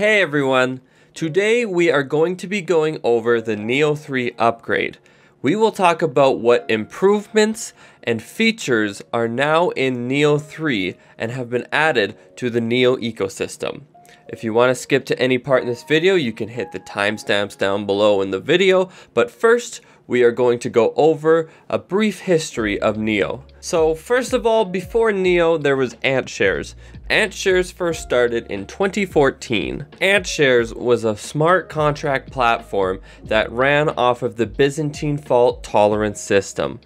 Hey everyone! Today we are going to be going over the Neo 3 upgrade. We will talk about what improvements and features are now in Neo 3 and have been added to the Neo ecosystem. If you want to skip to any part in this video, you can hit the timestamps down below in the video, but first, we are going to go over a brief history of Neo. So first of all, before Neo, there was AntShares. AntShares first started in 2014. AntShares was a smart contract platform that ran off of the Byzantine fault tolerance system.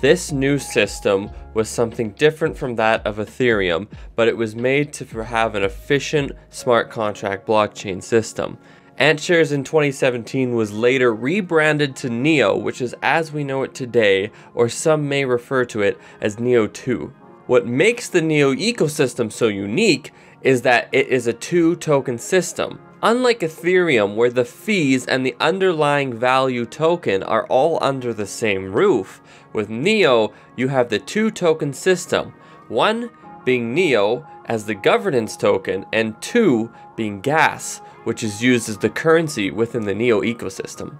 This new system was something different from that of Ethereum, but it was made to have an efficient smart contract blockchain system. AntShares in 2017 was later rebranded to Neo, which is as we know it today, or some may refer to it as Neo 2. What makes the Neo ecosystem so unique is that it is a two token system. Unlike Ethereum, where the fees and the underlying value token are all under the same roof, with Neo, you have the two token system. One being Neo as the governance token, and two being gas, which is used as the currency within the Neo ecosystem.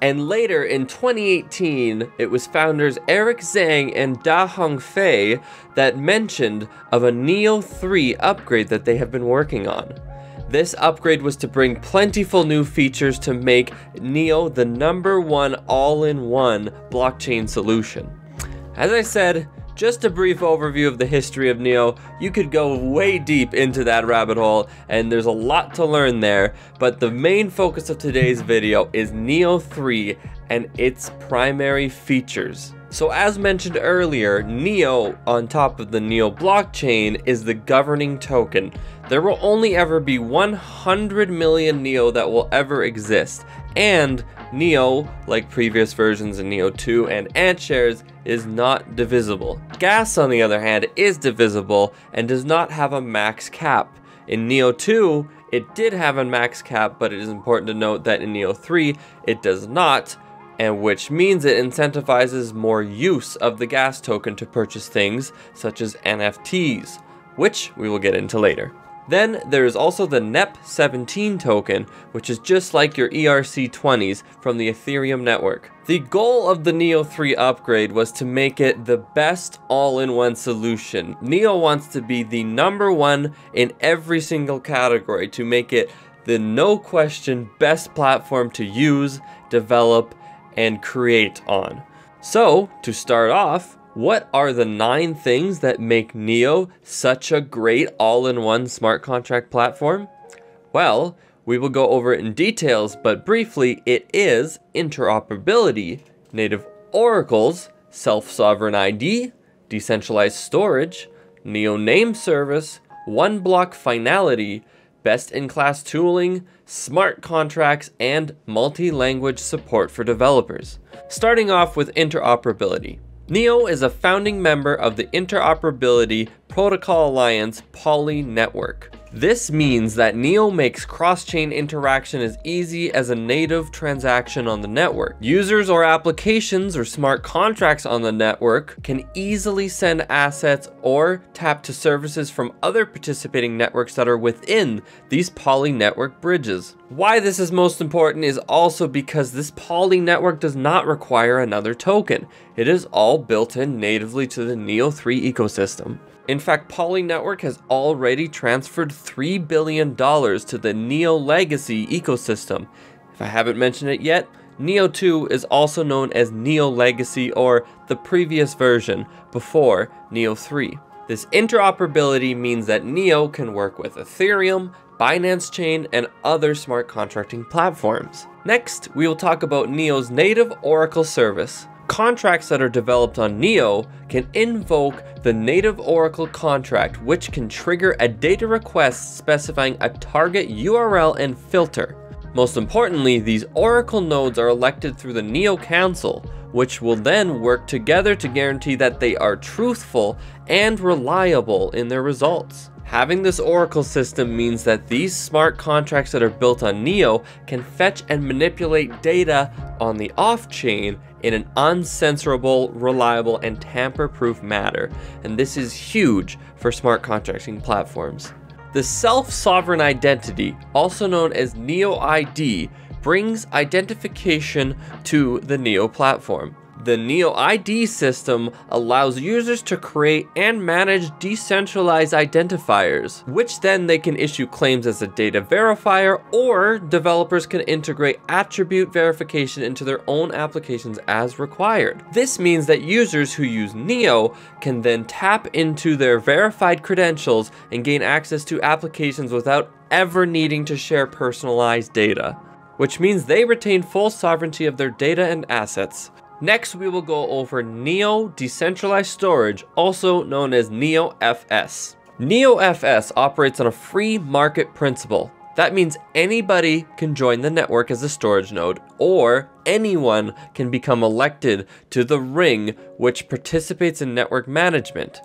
And later in 2018, it was founders Erik Zhang and Da Hongfei that mentioned of a Neo 3 upgrade that they have been working on. This upgrade was to bring plentiful new features to make Neo the number one all-in-one blockchain solution. As I said, just a brief overview of the history of Neo. You could go way deep into that rabbit hole, and there's a lot to learn there, but the main focus of today's video is Neo 3 and its primary features. So as mentioned earlier, Neo on top of the Neo blockchain is the governing token. There will only ever be 100 million Neo that will ever exist, and Neo, like previous versions in Neo 2 and AntShares, is not divisible. Gas, on the other hand, is divisible and does not have a max cap. In Neo 2, it did have a max cap, but it is important to note that in Neo 3, it does not, and which means it incentivizes more use of the gas token to purchase things such as NFTs, which we will get into later. Then there is also the NEP17 token, which is just like your ERC20s from the Ethereum network. The goal of the Neo 3 upgrade was to make it the best all-in-one solution. Neo wants to be the number one in every single category to make it the no question best platform to use, develop, and create on. So, to start off, what are the nine things that make Neo such a great all-in-one smart contract platform? Well, we will go over it in details, but briefly, it is interoperability, native oracles, self-sovereign ID, decentralized storage, Neo name service, one block finality, best-in-class tooling, smart contracts, and multi-language support for developers. Starting off with interoperability. NEO is a founding member of the Interoperability Protocol Alliance Poly Network. This means that NEO makes cross-chain interaction as easy as a native transaction on the network. Users or applications or smart contracts on the network can easily send assets or tap to services from other participating networks that are within these poly network bridges. Why this is most important is also because this poly network does not require another token. It is all built in natively to the Neo 3 ecosystem. In fact, Poly Network has already transferred $3 billion to the Neo Legacy ecosystem. If I haven't mentioned it yet, Neo 2 is also known as Neo Legacy or the previous version before Neo 3. This interoperability means that Neo can work with Ethereum, Binance Chain, and other smart contracting platforms. Next, we will talk about Neo's native Oracle service. Contracts that are developed on Neo can invoke the native Oracle contract, which can trigger a data request specifying a target URL and filter. Most importantly, these Oracle nodes are elected through the Neo Council, which will then work together to guarantee that they are truthful and reliable in their results. Having this Oracle system means that these smart contracts that are built on Neo can fetch and manipulate data on the off-chain in an uncensorable, reliable, and tamper-proof manner, and this is huge for smart contracting platforms. The self-sovereign identity, also known as Neo ID, brings identification to the Neo platform. The Neo ID system allows users to create and manage decentralized identifiers, which then they can issue claims as a data verifier, or developers can integrate attribute verification into their own applications as required. This means that users who use Neo can then tap into their verified credentials and gain access to applications without ever needing to share personalized data which means they retain full sovereignty of their data and assets. Next, we will go over Neo Decentralized Storage, also known as NeoFS. NeoFS operates on a free market principle. That means anybody can join the network as a storage node, or anyone can become elected to the ring which participates in network management.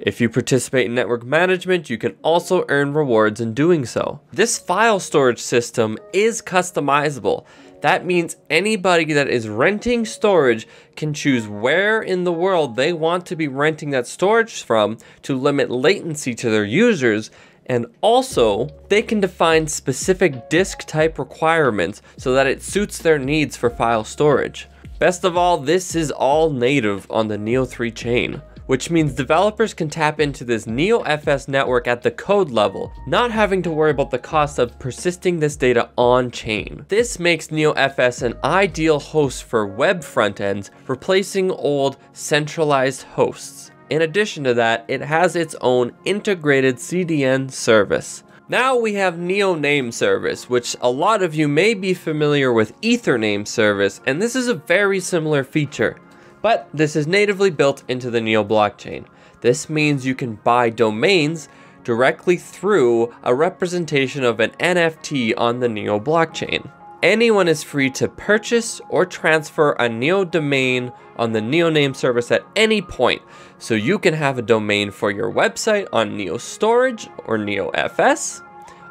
If you participate in network management, you can also earn rewards in doing so. This file storage system is customizable. That means anybody that is renting storage can choose where in the world they want to be renting that storage from to limit latency to their users and also, they can define specific disk type requirements so that it suits their needs for file storage. Best of all, this is all native on the Neo 3 chain which means developers can tap into this NeoFS network at the code level, not having to worry about the cost of persisting this data on-chain. This makes NeoFS an ideal host for web frontends, replacing old centralized hosts. In addition to that, it has its own integrated CDN service. Now we have Neo Name Service, which a lot of you may be familiar with Ether Name Service, and this is a very similar feature but this is natively built into the Neo blockchain. This means you can buy domains directly through a representation of an NFT on the Neo blockchain. Anyone is free to purchase or transfer a Neo domain on the Neo name service at any point, so you can have a domain for your website on Neo Storage or Neo FS,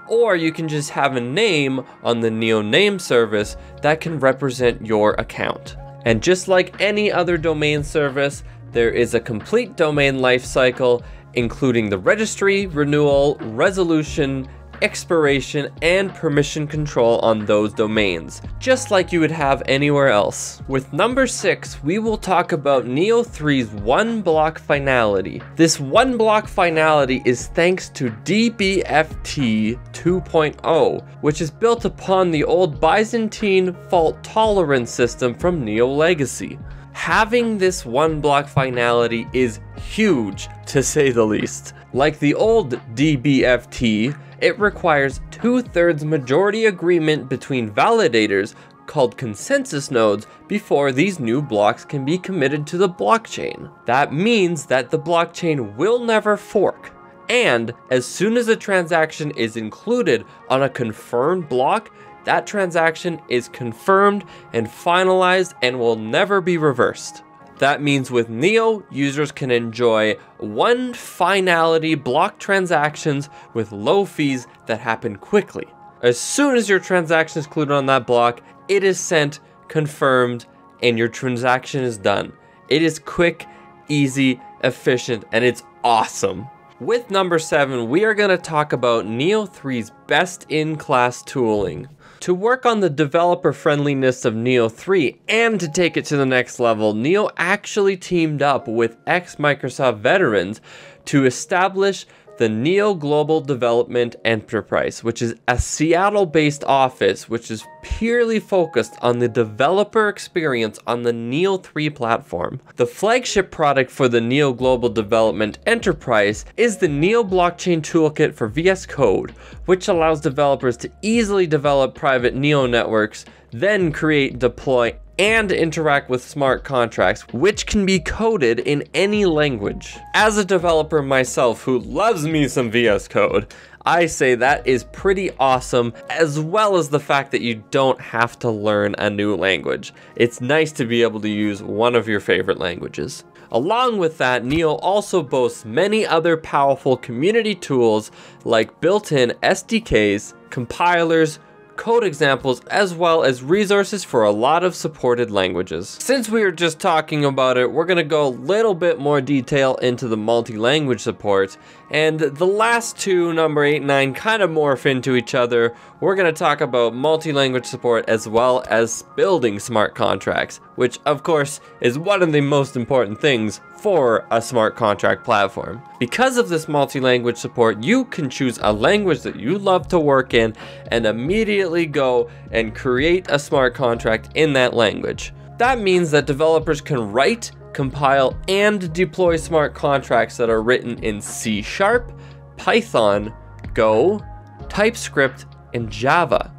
or you can just have a name on the Neo name service that can represent your account. And just like any other domain service, there is a complete domain lifecycle, including the registry, renewal, resolution, expiration, and permission control on those domains, just like you would have anywhere else. With number 6, we will talk about Neo3's one block finality. This one block finality is thanks to DBFT 2.0, which is built upon the old Byzantine fault tolerance system from Neo Legacy. Having this one block finality is huge, to say the least. Like the old DBFT, it requires two-thirds majority agreement between validators called consensus nodes before these new blocks can be committed to the blockchain. That means that the blockchain will never fork. And as soon as a transaction is included on a confirmed block, that transaction is confirmed and finalized and will never be reversed. That means with Neo, users can enjoy one finality block transactions with low fees that happen quickly. As soon as your transaction is included on that block, it is sent, confirmed, and your transaction is done. It is quick, easy, efficient, and it's awesome. With number 7, we are going to talk about Neo 3's best-in-class tooling. To work on the developer friendliness of Neo 3 and to take it to the next level, Neo actually teamed up with ex-Microsoft veterans to establish the Neo Global Development Enterprise, which is a Seattle based office which is purely focused on the developer experience on the Neo 3 platform. The flagship product for the Neo Global Development Enterprise is the Neo Blockchain Toolkit for VS Code, which allows developers to easily develop private Neo networks, then create, deploy, and interact with smart contracts, which can be coded in any language. As a developer myself who loves me some VS Code, I say that is pretty awesome, as well as the fact that you don't have to learn a new language. It's nice to be able to use one of your favorite languages. Along with that, Neo also boasts many other powerful community tools like built-in SDKs, compilers, code examples, as well as resources for a lot of supported languages. Since we were just talking about it, we're gonna go a little bit more detail into the multi-language support, and the last two, number 8 and 9, kind of morph into each other. We're gonna talk about multi-language support as well as building smart contracts, which of course is one of the most important things for a smart contract platform. Because of this multi-language support, you can choose a language that you love to work in and immediately go and create a smart contract in that language. That means that developers can write, compile, and deploy smart contracts that are written in C Sharp, Python, Go, TypeScript, and Java.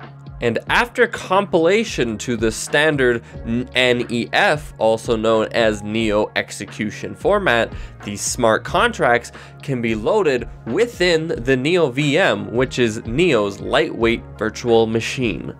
And after compilation to the standard NEF, also known as Neo execution format, these smart contracts can be loaded within the Neo VM, which is Neo's lightweight virtual machine.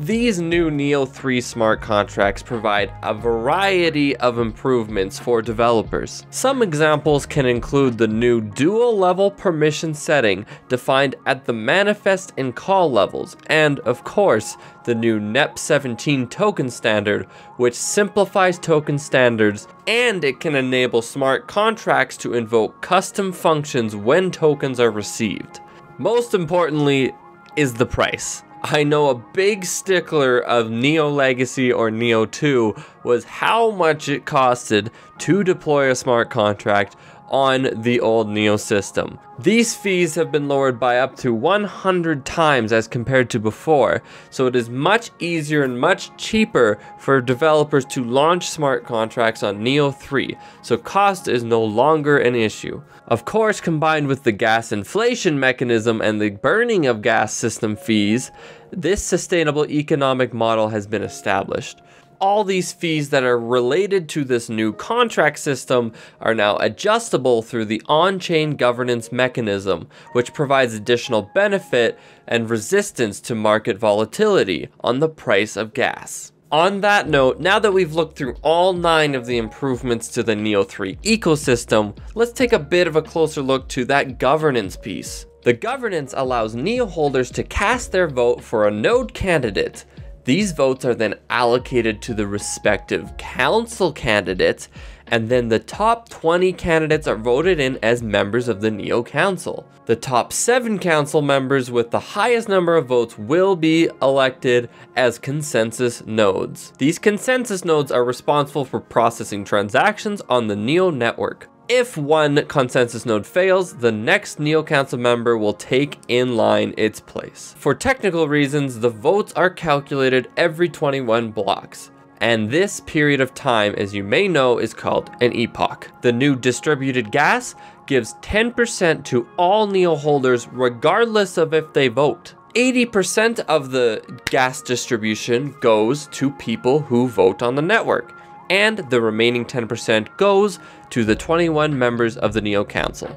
These new Neo 3 smart contracts provide a variety of improvements for developers. Some examples can include the new dual level permission setting defined at the manifest and call levels, and of course, the new NEP 17 token standard, which simplifies token standards and it can enable smart contracts to invoke custom functions when tokens are received. Most importantly is the price. I know a big stickler of Neo Legacy or Neo 2 was how much it costed to deploy a smart contract on the old Neo system. These fees have been lowered by up to 100 times as compared to before, so it is much easier and much cheaper for developers to launch smart contracts on Neo 3, so cost is no longer an issue. Of course, combined with the gas inflation mechanism and the burning of gas system fees, this sustainable economic model has been established all these fees that are related to this new contract system are now adjustable through the on-chain governance mechanism, which provides additional benefit and resistance to market volatility on the price of gas. On that note, now that we've looked through all 9 of the improvements to the Neo 3 ecosystem, let's take a bit of a closer look to that governance piece. The governance allows NEO holders to cast their vote for a node candidate, these votes are then allocated to the respective council candidates, and then the top 20 candidates are voted in as members of the NEO Council. The top 7 council members with the highest number of votes will be elected as consensus nodes. These consensus nodes are responsible for processing transactions on the NEO network. If one consensus node fails, the next Neo Council member will take in line its place. For technical reasons, the votes are calculated every 21 blocks. And this period of time, as you may know, is called an epoch. The new distributed gas gives 10% to all NEO holders regardless of if they vote. 80% of the gas distribution goes to people who vote on the network and the remaining 10% goes to the 21 members of the NEO Council.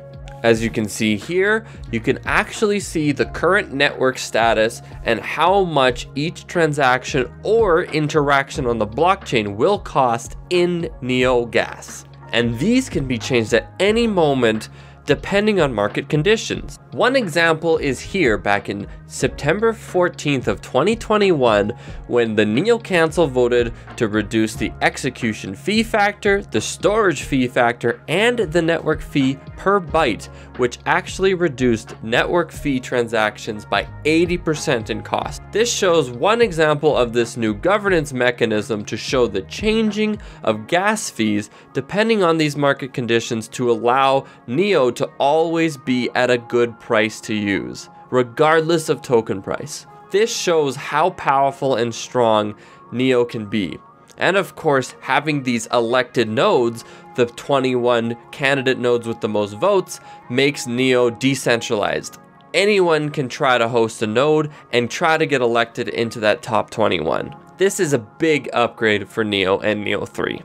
As you can see here, you can actually see the current network status and how much each transaction or interaction on the blockchain will cost in NEO Gas. And these can be changed at any moment depending on market conditions. One example is here back in September 14th of 2021 when the NEO Council voted to reduce the execution fee factor, the storage fee factor, and the network fee per byte, which actually reduced network fee transactions by 80% in cost. This shows one example of this new governance mechanism to show the changing of gas fees depending on these market conditions to allow NEO to always be at a good price to use, regardless of token price. This shows how powerful and strong NEO can be. And of course, having these elected nodes, the 21 candidate nodes with the most votes, makes NEO decentralized. Anyone can try to host a node and try to get elected into that top 21. This is a big upgrade for NEO and NEO 3.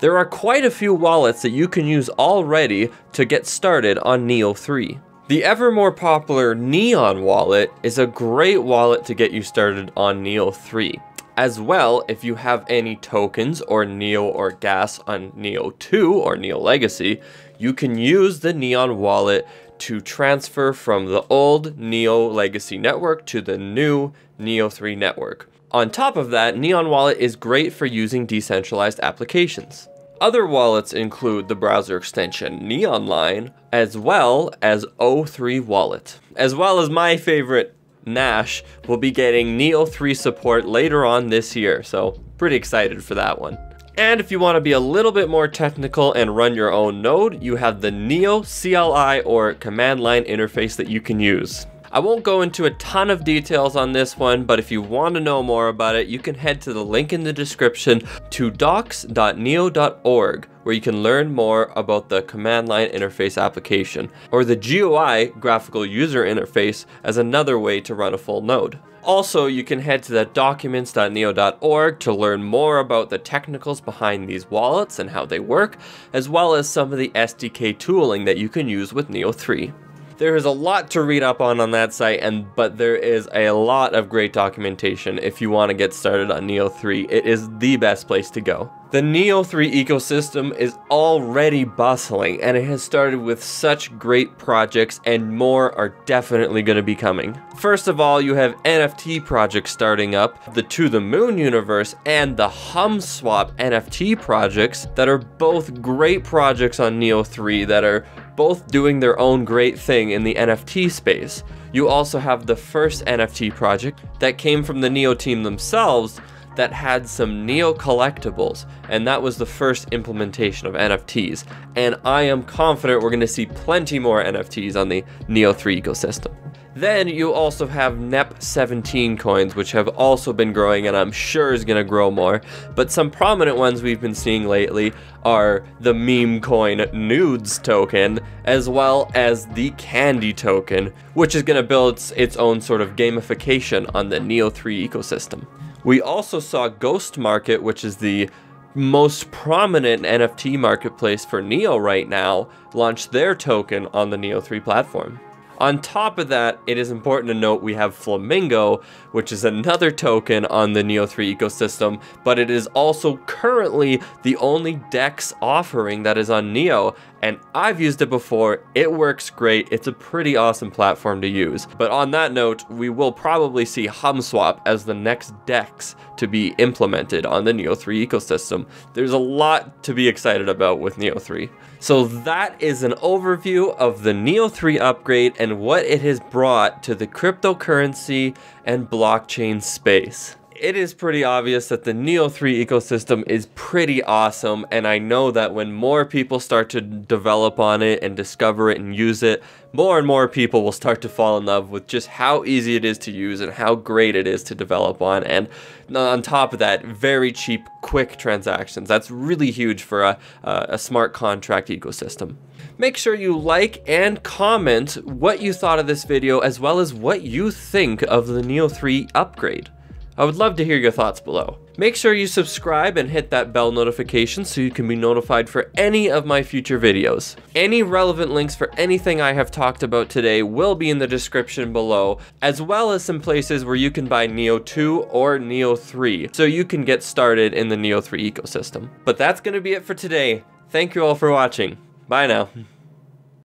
There are quite a few wallets that you can use already to get started on Neo 3. The ever more popular Neon wallet is a great wallet to get you started on Neo 3. As well, if you have any tokens or Neo or gas on Neo 2 or Neo Legacy, you can use the Neon wallet to transfer from the old Neo legacy network to the new Neo 3 network. On top of that, Neon Wallet is great for using decentralized applications. Other wallets include the browser extension Neonline, as well as O3 Wallet. As well as my favorite, Nash, will be getting Neo 3 support later on this year, so pretty excited for that one. And if you want to be a little bit more technical and run your own node, you have the Neo CLI or command line interface that you can use. I won't go into a ton of details on this one, but if you want to know more about it, you can head to the link in the description to docs.neo.org, where you can learn more about the command line interface application, or the GUI graphical user interface as another way to run a full node. Also, you can head to the documents.neo.org to learn more about the technicals behind these wallets and how they work, as well as some of the SDK tooling that you can use with Neo 3. There is a lot to read up on on that site, and but there is a lot of great documentation if you want to get started on Neo 3. It is the best place to go. The Neo 3 ecosystem is already bustling, and it has started with such great projects, and more are definitely going to be coming. First of all, you have NFT projects starting up, the To The Moon universe, and the HumSwap NFT projects that are both great projects on Neo 3 that are both doing their own great thing in the NFT space. You also have the first NFT project that came from the Neo team themselves that had some Neo collectibles, and that was the first implementation of NFTs. And I am confident we're going to see plenty more NFTs on the Neo 3 ecosystem. Then you also have NEP17 coins, which have also been growing and I'm sure is going to grow more. But some prominent ones we've been seeing lately are the meme coin Nudes token, as well as the Candy token, which is going to build its own sort of gamification on the Neo 3 ecosystem. We also saw Ghost Market, which is the most prominent NFT marketplace for Neo right now, launch their token on the Neo 3 platform. On top of that, it is important to note we have Flamingo, which is another token on the Neo 3 ecosystem, but it is also currently the only DEX offering that is on Neo, and I've used it before. It works great. It's a pretty awesome platform to use. But on that note, we will probably see HumSwap as the next DEX to be implemented on the Neo 3 ecosystem. There's a lot to be excited about with Neo 3. So that is an overview of the Neo 3 upgrade and what it has brought to the cryptocurrency and blockchain space it is pretty obvious that the Neo 3 ecosystem is pretty awesome, and I know that when more people start to develop on it and discover it and use it, more and more people will start to fall in love with just how easy it is to use and how great it is to develop on. And on top of that, very cheap, quick transactions. That's really huge for a, a smart contract ecosystem. Make sure you like and comment what you thought of this video as well as what you think of the Neo 3 upgrade. I would love to hear your thoughts below. Make sure you subscribe and hit that bell notification so you can be notified for any of my future videos. Any relevant links for anything I have talked about today will be in the description below, as well as some places where you can buy Neo 2 or Neo 3, so you can get started in the Neo 3 ecosystem. But that's to be it for today. Thank you all for watching. Bye now.